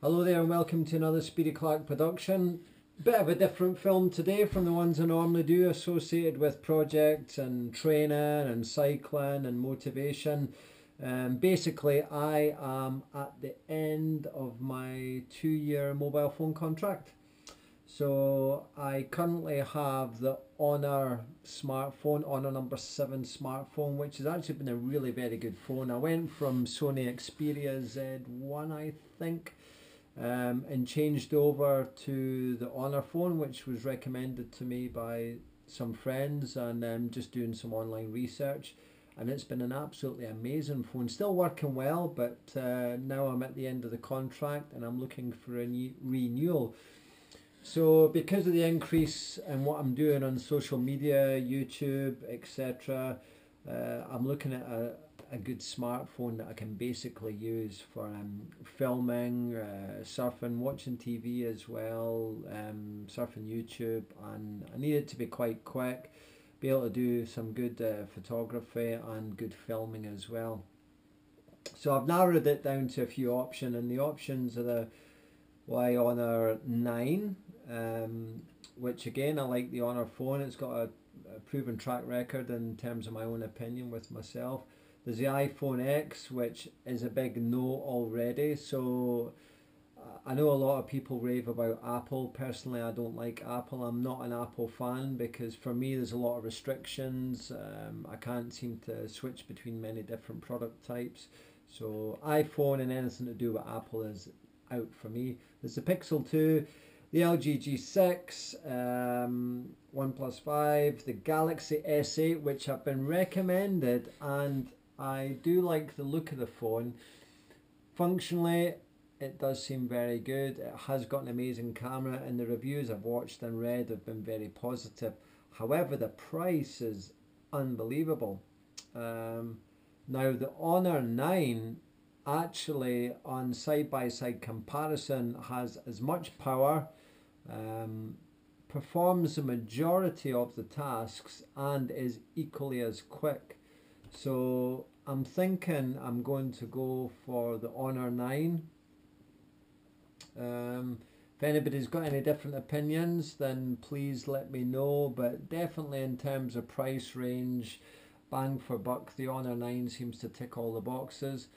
welcome to another Speedieclark production. Bit of a different film today from the ones I normally do, associated with projects and training and cycling and motivation. Um, basically, I am at the end of my two year mobile phone contract. So I currently have the Honor smartphone, Honor number 7 smartphone, which has actually been a really very good phone. I went from Sony Xperia Z1, I think, um, and changed over to the Honor phone, which was recommended to me by some friends and um, just doing some online research. And it's been an absolutely amazing phone. Still working well, but uh, now I'm at the end of the contract and I'm looking for a new renewal. So because of the increase in what I'm doing on social media, YouTube, etc., uh, I'm looking at a, a good smartphone that I can basically use for um, filming, uh, surfing, watching TV as well, um, surfing YouTube, and I need it to be quite quick, be able to do some good uh, photography and good filming as well. So I've narrowed it down to a few options, and the options are the Y Honor 9 um, which again I like the Honor phone. It's got a, a, proven track record in terms of my own opinion with myself. There's the iPhone X, which is a big no already. So I know a lot of people rave about Apple. Personally, I don't like Apple. I'm not an Apple fan because for me there's a lot of restrictions. Um, I can't seem to switch between many different product types. So iPhone and anything to do with Apple is out for me. There's the Pixel 2 the LG G6, um, OnePlus 5, the Galaxy S8, which have been recommended, and I do like the look of the phone. Functionally, it does seem very good. It has got an amazing camera, and the reviews I've watched and read have been very positive. However, the price is unbelievable. Um, now, the Honor 9 actually, on side by side comparison, has as much power um, performs the majority of the tasks and is equally as quick. So I'm thinking I'm going to go for the Honor 9. Um, if anybody's got any different opinions, then please let me know. But definitely in terms of price range, bang for buck, the Honor 9 seems to tick all the boxes.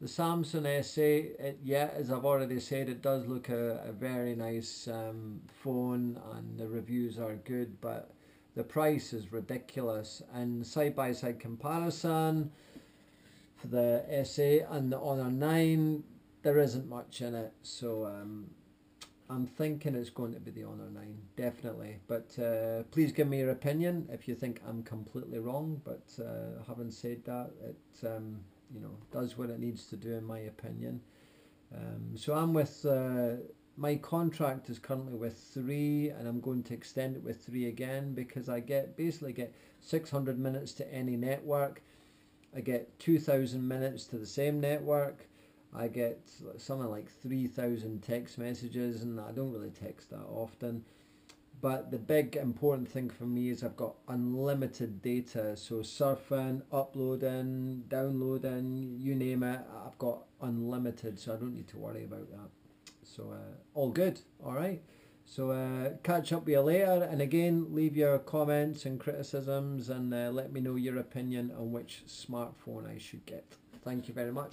The Samsung S8, it, yeah, as I've already said, it does look a, a very nice um, phone and the reviews are good, but the price is ridiculous. And side by side comparison for the S8 and the Honor 9, there isn't much in it. So um, I'm thinking it's going to be the Honor 9, definitely. But uh, please give me your opinion if you think I'm completely wrong. But uh, having said that, it. Um, you know does what it needs to do in my opinion. Um, so I'm with uh, my contract is currently with three, and I'm going to extend it with three again because I get basically get 600 minutes to any network. I get 2,000 minutes to the same network. I get something like 3,000 text messages, and I don't really text that often. But the big important thing for me is I've got unlimited data. So surfing, uploading, downloading, you name it, I've got unlimited. So I don't need to worry about that. So uh, all good. All right. So uh, catch up with you later. And again, leave your comments and criticisms and uh, let me know your opinion on which smartphone I should get. Thank you very much.